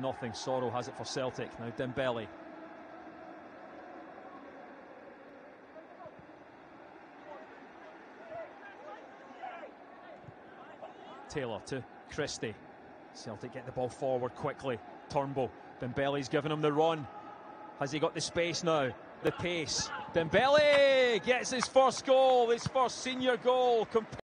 Nothing. Soro has it for Celtic. Now Dembele. Taylor to Christie. Celtic get the ball forward quickly. Turnbull. Dembele's given him the run. Has he got the space now? The pace. Dembele gets his first goal, his first senior goal.